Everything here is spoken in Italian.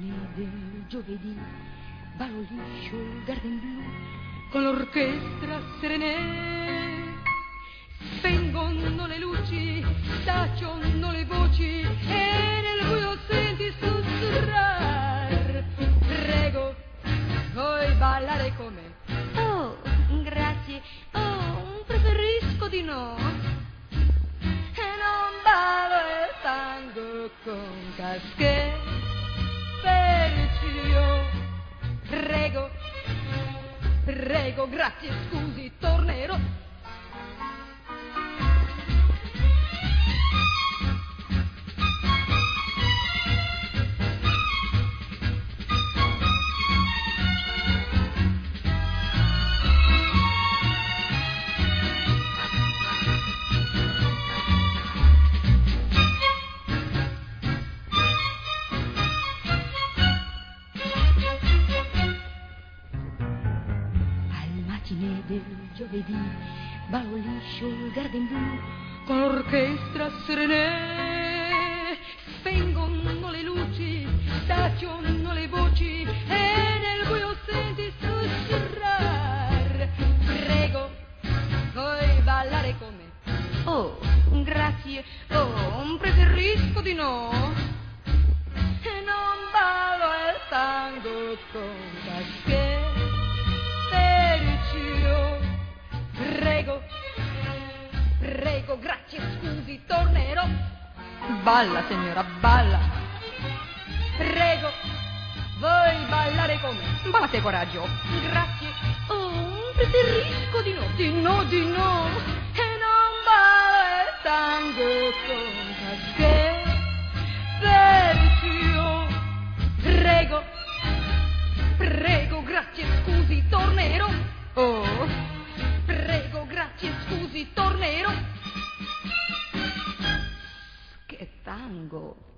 matinée del giovedì ballo liscio il garden blu con l'orchestra serene spengono le luci tacciono le voci e nel buio senti sussurrar. Prego vuoi ballare con me? Oh grazie. Oh preferisco di no. E non ballo il tango con casche percio prego prego grazie scusi tornerò del giovedì ballo liscio il garden blu con l'orchestra serene spengono le luci stacciono le voci e nel buio senti sussurrar. Prego vuoi ballare con me? Oh grazie oh preferisco di no. E non ballo il tango con casche balla signora balla. Prego vuoi ballare con me. Ballate coraggio. Grazie. Oh preferisco di no. Di no di no. E non ballo il tango con casche percio prego prego grazie scusi tornerò. Oh scusi tornerò che tango